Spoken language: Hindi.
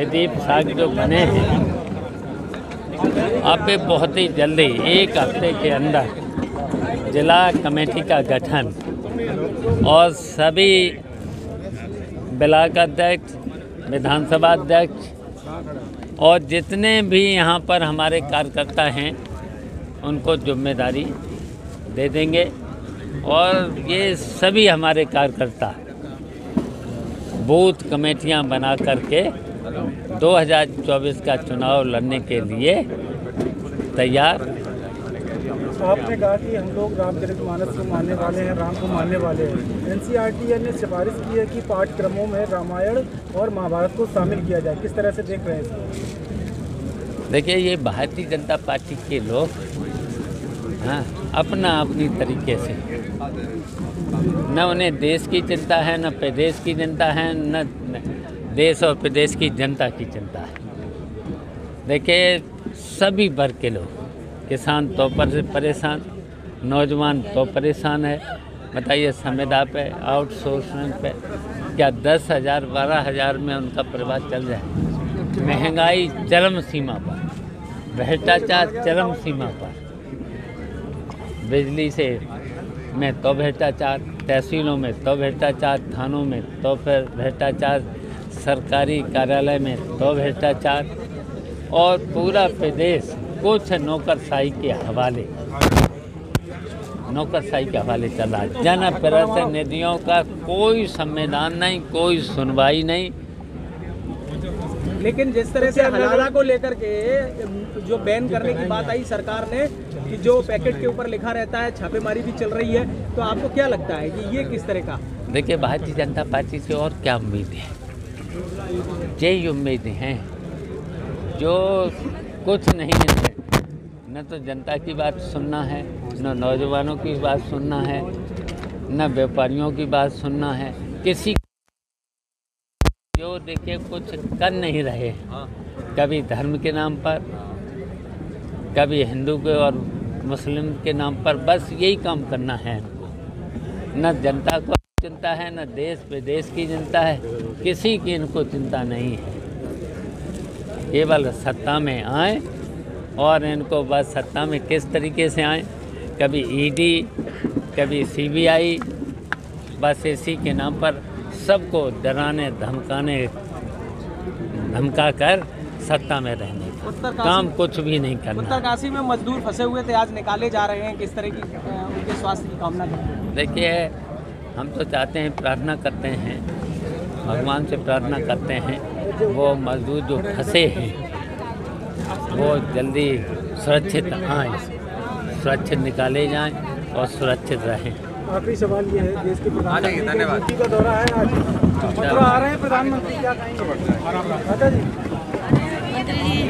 प्रदीप साग जो बने हैं ये बहुत ही जल्दी एक हफ़्ते के अंदर जिला कमेटी का गठन और सभी ब्लाक अध्यक्ष, विधानसभा अध्यक्ष और जितने भी यहाँ पर हमारे कार्यकर्ता हैं, उनको ज़िम्मेदारी दे देंगे और ये सभी हमारे कार्यकर्ता बूथ कमेटियाँ बना करके 2024 का चुनाव लड़ने के लिए तैयार। आपने कहा कि हम लोग रामचरित मानस को मानने वाले हैं राम को मानने वाले हैं। एनसीईआरटी ने सिफारिश की है कि पाठ्यक्रमों में रामायण और महाभारत को शामिल किया जाए। किस तरह से देख रहे हैं देखिए ये भारतीय जनता पार्टी के लोग हाँ अपना अपनी तरीके से। न उन्हें देश की चिंता है न प्रदेश की चिंता है न देश और प्रदेश की जनता की चिंता है। देखिए, सभी वर्ग के लोग किसान तो पर परेशान, नौजवान तो परेशान है। बताइए, संविदा पे, आउटसोर्सिंग पे, क्या दस हज़ार, बारह हज़ार में उनका परिवार चल जाए? महँगाई चरम सीमा पर, भ्रष्टाचार चरम सीमा पर। बिजली से में तो भ्रष्टाचार, तहसीलों में तो भ्रष्टाचार, थानों में तो फिर भ्रष्टाचार। सरकारी कार्यालय में तो भ्रष्टाचार और पूरा प्रदेश कुछ नौकरशाही के हवाले नौकरशाही के हवाले चल रहा है। जन प्रतिनिधियों का कोई संविधान नहीं कोई सुनवाई नहीं। लेकिन जिस तरह से हलाला को लेकर के जो बैन करने की बात आई सरकार ने कि जो पैकेट के ऊपर लिखा रहता है छापेमारी भी चल रही है तो आपको क्या लगता है कि ये किस तरह का? देखिए भारतीय जनता पार्टी से और क्या उम्मीद है? यही उम्मीदें हैं। जो कुछ नहीं है न तो जनता की बात सुनना है न नौजवानों की बात सुनना है न व्यापारियों की बात सुनना है। किसी जो देखिए कुछ कर नहीं रहे कभी धर्म के नाम पर कभी हिंदू के और मुस्लिम के नाम पर बस यही काम करना है न जनता को चिंता है न देश विदेश की चिंता है किसी की इनको चिंता नहीं है। केवल सत्ता में आए और इनको बस सत्ता में किस तरीके से आए? कभी ईडी कभी सीबीआई बस इसी के नाम पर सबको डराने धमकाने धमका कर सत्ता में रहने का। काम कुछ भी नहीं करना। उत्तरकाशी में मजदूर फंसे हुए थे आज निकाले जा रहे हैं किस तरह की उनके स्वास्थ्य की कामना देखिए हम तो चाहते हैं प्रार्थना करते हैं भगवान से प्रार्थना करते हैं। वो मजदूर जो फंसे हैं वो जल्दी सुरक्षित आए सुरक्षित निकाले जाएँ और सुरक्षित रहें। आखिरी सवाल ये है देश के प्रधानमंत्री धन्यवाद। का दौरा है आज। मथुरा आ रहे हैं प्रधानमंत्री क्या कहेंगे? अच्छा। जी।